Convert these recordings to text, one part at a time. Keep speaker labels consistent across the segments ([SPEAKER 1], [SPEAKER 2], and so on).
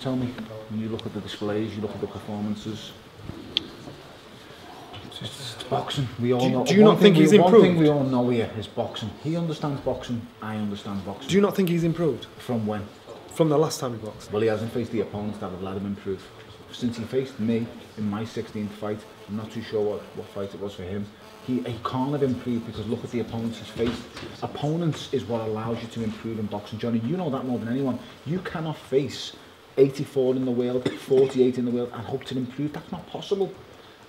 [SPEAKER 1] tell me, when you look at the displays, you look at the performances. It's boxing. We all
[SPEAKER 2] Do you-
[SPEAKER 1] know.
[SPEAKER 2] do you
[SPEAKER 1] one
[SPEAKER 2] not think he's
[SPEAKER 1] we, One thing
[SPEAKER 2] improved?
[SPEAKER 1] we all know here is boxing. He understands boxing. I understand boxing.
[SPEAKER 2] Do you not think he's improved
[SPEAKER 1] From when?
[SPEAKER 2] from the last time he boxed?
[SPEAKER 1] Well, he hasn't faced the opponents that have let him improve. Since he faced me in my 16th fight, I'm not too sure what, what fight it was for him. He, he can't have improved because look at the opponents he's faced. Opponents is what allows you to improve in boxing. Johnny, you know that more than anyone. You cannot face 84 in the world, 48 in the world and hope to improve. That's not possible.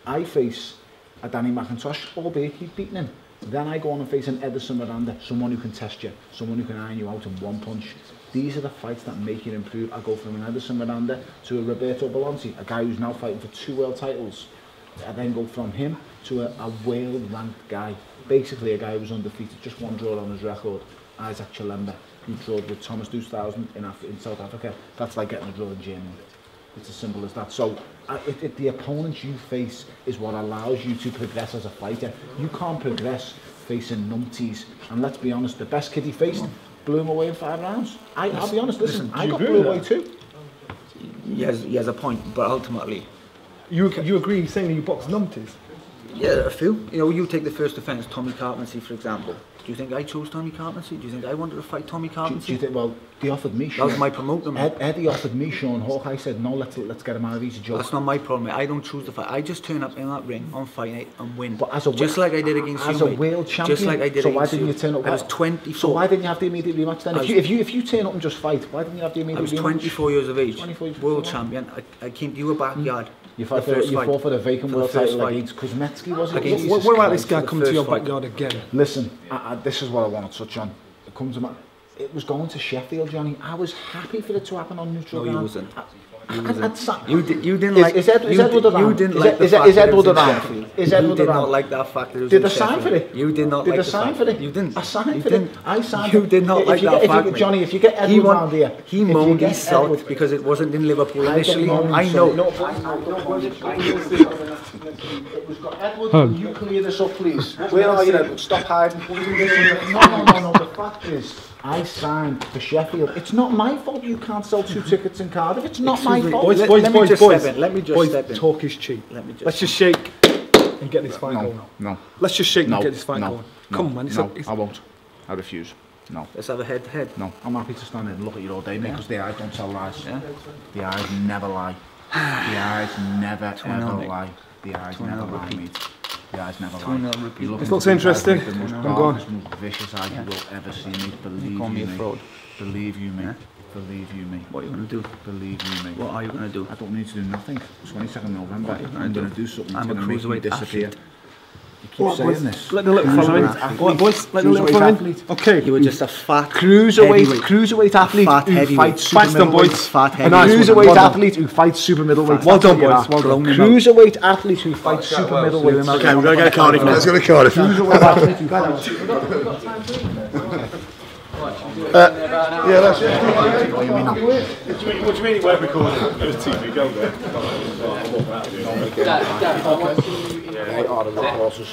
[SPEAKER 1] I face a Danny McIntosh, albeit he's beaten him. Then I go on and face an Edison Miranda, someone who can test you, someone who can iron you out in one punch. These are the fights that make you improve. I go from an Edison Miranda to a Roberto Bolonti, a guy who's now fighting for two world titles. I then go from him to a, a world-ranked guy, basically a guy who was undefeated, just one draw on his record, Isaac Chilemba, who drawed with Thomas Oosthuizen in, Af- in South Africa. That's like getting a draw in Germany. It's as simple as that. So uh, it, it, the opponents you face is what allows you to progress as a fighter. You can't progress facing numpties. And let's be honest, the best kid he faced blew him away in five rounds. I, I'll be honest, listen, I got
[SPEAKER 2] agree
[SPEAKER 1] blew away too.
[SPEAKER 3] He has, he has a point, but ultimately,
[SPEAKER 2] You you agree saying that you box numpties?
[SPEAKER 3] Yeah, a few. You know, you take the first offence, Tommy Karpency, for example. Do you think I chose Tommy Karpency? Do you think I wanted to fight Tommy
[SPEAKER 1] Do, do you think, well, they offered me
[SPEAKER 3] that was my promoter, man.
[SPEAKER 1] Ed, Eddie offered me Shawn Hawk. I said, no, let's, let's get him out of easy joke.
[SPEAKER 3] That's not my problem. mate. I don't choose the fight. I just turn up in that ring on fight night and win.
[SPEAKER 1] But as a
[SPEAKER 3] just like I did against
[SPEAKER 1] as
[SPEAKER 3] you,
[SPEAKER 1] a
[SPEAKER 3] mate.
[SPEAKER 1] world champion.
[SPEAKER 3] Just like I did
[SPEAKER 1] so why didn't you
[SPEAKER 3] you.
[SPEAKER 1] turn up?
[SPEAKER 3] I was
[SPEAKER 1] Why-
[SPEAKER 3] 24.
[SPEAKER 1] So why didn't you have the immediate rematch then? If
[SPEAKER 3] was-
[SPEAKER 1] you, if you if you turn up and just fight, why didn't you have the immediate
[SPEAKER 3] I was
[SPEAKER 1] rematch?
[SPEAKER 3] 24 years of age,
[SPEAKER 1] 24 years
[SPEAKER 3] world
[SPEAKER 1] old.
[SPEAKER 3] champion. I, I came to your backyard.
[SPEAKER 1] Mm.
[SPEAKER 3] You
[SPEAKER 1] fought for, you fought for the vacant
[SPEAKER 3] For the
[SPEAKER 1] world title
[SPEAKER 3] fight.
[SPEAKER 1] against Kuziemski, was it?
[SPEAKER 3] Against-
[SPEAKER 2] What, what about this guy coming to your
[SPEAKER 3] fight.
[SPEAKER 2] backyard again?
[SPEAKER 1] Listen, I, I, this is what I want to touch on. It comes to my, it was going to Sheffield, Johnny. I was happy for it to happen on neutral
[SPEAKER 3] No, you
[SPEAKER 1] ground.
[SPEAKER 3] wasn't.
[SPEAKER 1] I,
[SPEAKER 3] You wasn't.
[SPEAKER 1] I'd sa-
[SPEAKER 3] You, di- you didn't
[SPEAKER 1] Is-
[SPEAKER 3] like.
[SPEAKER 1] is Ed- is
[SPEAKER 3] you,
[SPEAKER 1] Edward around?
[SPEAKER 3] You didn't
[SPEAKER 1] Is
[SPEAKER 3] like
[SPEAKER 1] Ed-
[SPEAKER 3] the
[SPEAKER 1] is
[SPEAKER 3] fact
[SPEAKER 1] Ed- is
[SPEAKER 3] that it was
[SPEAKER 1] Edward around?
[SPEAKER 3] You did not like that fact that it was
[SPEAKER 1] Did
[SPEAKER 3] in
[SPEAKER 1] I sign for it?
[SPEAKER 3] You did not
[SPEAKER 1] Did
[SPEAKER 3] like
[SPEAKER 1] I sign
[SPEAKER 3] fact.
[SPEAKER 1] for it?
[SPEAKER 3] You didn't.
[SPEAKER 1] I signed
[SPEAKER 3] you
[SPEAKER 1] for
[SPEAKER 3] didn't.
[SPEAKER 1] it. I signed
[SPEAKER 3] You
[SPEAKER 1] for it.
[SPEAKER 3] did not
[SPEAKER 1] If
[SPEAKER 3] like that
[SPEAKER 1] get, if
[SPEAKER 3] fact,
[SPEAKER 1] you. Johnny, if you get
[SPEAKER 3] He
[SPEAKER 1] Edward
[SPEAKER 3] won-
[SPEAKER 1] round here,
[SPEAKER 3] He moaned
[SPEAKER 1] get
[SPEAKER 3] he sulked because it wasn't in Liverpool
[SPEAKER 1] I
[SPEAKER 3] initially.
[SPEAKER 1] don't know,
[SPEAKER 3] I know.
[SPEAKER 1] No, I don't want it. It was got Edward, you clear this up, please? Where are you, Edward? Stop hiding. No, no, no, no. The fact is, I signed for Sheffield. It's not my fault you can't sell two mm-hmm. tickets in Cardiff. It's not my
[SPEAKER 3] Excuse me,
[SPEAKER 1] fault.
[SPEAKER 2] Boys,
[SPEAKER 3] Let-
[SPEAKER 2] boys,
[SPEAKER 3] let me
[SPEAKER 2] boys,
[SPEAKER 3] just
[SPEAKER 2] boys.
[SPEAKER 3] step in, let me just
[SPEAKER 2] boys,
[SPEAKER 3] step in.
[SPEAKER 2] talk is cheap.
[SPEAKER 3] Let me just-
[SPEAKER 2] Let's just shake and get this fight
[SPEAKER 1] no,
[SPEAKER 2] going.
[SPEAKER 1] no,
[SPEAKER 2] Let's just shake
[SPEAKER 1] no,
[SPEAKER 2] and get this fight
[SPEAKER 1] no,
[SPEAKER 2] going.
[SPEAKER 1] no,
[SPEAKER 2] Come on, man. It's
[SPEAKER 1] no,
[SPEAKER 2] a, it's,
[SPEAKER 1] I won't. I refuse. No,
[SPEAKER 3] Let's have a head to head.
[SPEAKER 1] no. I'm happy to stand there and look at you all day, mate, because the eyes don't tell lies.
[SPEAKER 3] Yeah.
[SPEAKER 1] The eyes never lie. The eyes never ever lie. The eyes never
[SPEAKER 3] nil
[SPEAKER 1] lie,
[SPEAKER 3] repeat.
[SPEAKER 1] mate. The eyes never
[SPEAKER 3] Two
[SPEAKER 1] lie.
[SPEAKER 3] nil repeat.
[SPEAKER 2] This looks interesting.
[SPEAKER 1] The most
[SPEAKER 2] I'm going.
[SPEAKER 1] darkest, most vicious eyes you will ever see, mate. Believe
[SPEAKER 3] call
[SPEAKER 1] you
[SPEAKER 3] me a
[SPEAKER 1] me.
[SPEAKER 3] fraud.
[SPEAKER 1] Believe you me.
[SPEAKER 3] Yeah.
[SPEAKER 1] Believe you me.
[SPEAKER 3] What are you going to do?
[SPEAKER 1] Believe you me.
[SPEAKER 3] What are you going to do?
[SPEAKER 1] I don't need to do nothing. 22nd November.
[SPEAKER 3] What are you gonna
[SPEAKER 1] I'm going to do something.
[SPEAKER 3] I'm a
[SPEAKER 1] going to make me
[SPEAKER 3] cruiserweight
[SPEAKER 1] disappear.
[SPEAKER 3] athlete.
[SPEAKER 1] You keep saying this.
[SPEAKER 2] let the little fella in.
[SPEAKER 1] Cruiserweight athlete.
[SPEAKER 2] Go on, boys. Let the little fella in. Okay.
[SPEAKER 3] You were just a fat
[SPEAKER 1] Cruiserweight, cruiserweight athlete
[SPEAKER 3] Fat
[SPEAKER 1] who fights super
[SPEAKER 2] Thanks, them
[SPEAKER 1] middleweight.
[SPEAKER 2] boys.
[SPEAKER 3] Fat heavyweight.
[SPEAKER 2] nice.
[SPEAKER 1] Cruiserweight
[SPEAKER 2] Well
[SPEAKER 1] athlete who fights super middleweight.
[SPEAKER 2] Well done, boys. Well done.
[SPEAKER 3] Blown him out.
[SPEAKER 1] Cruiserweight athlete who fights super middleweight.
[SPEAKER 2] Okay, we're going to go to Cardiff now.
[SPEAKER 4] Let's go to Cardiff.
[SPEAKER 1] Cruiserweight athlete who fights
[SPEAKER 4] Yeah, that's it.
[SPEAKER 1] What do you mean?
[SPEAKER 4] What do you mean it won't record it? It was TV, go there.
[SPEAKER 1] They are the horses.